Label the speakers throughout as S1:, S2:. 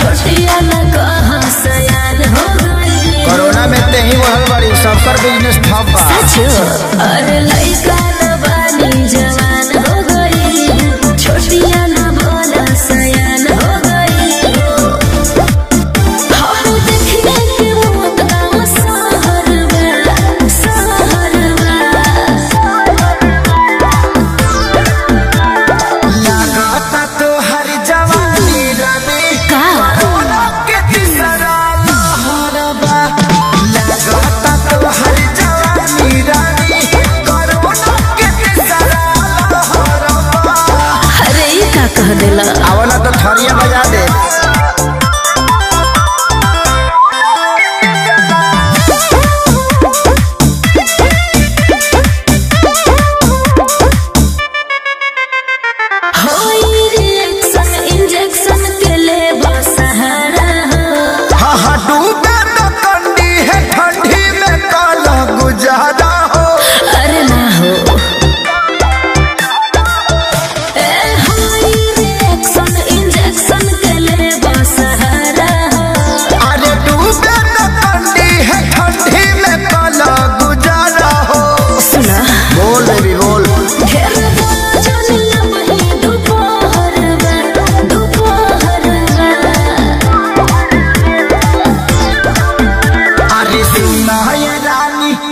S1: Tortilla
S2: आवना तो थरिया बजा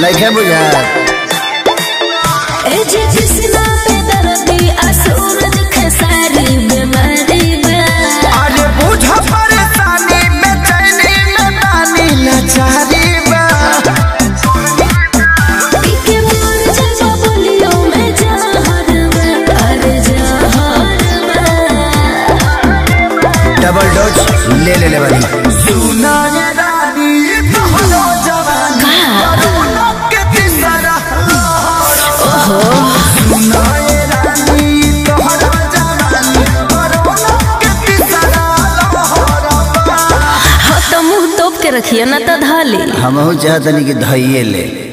S2: like have.
S1: रखिए न
S2: तो धा ले। हम नहीं कि धइये ले।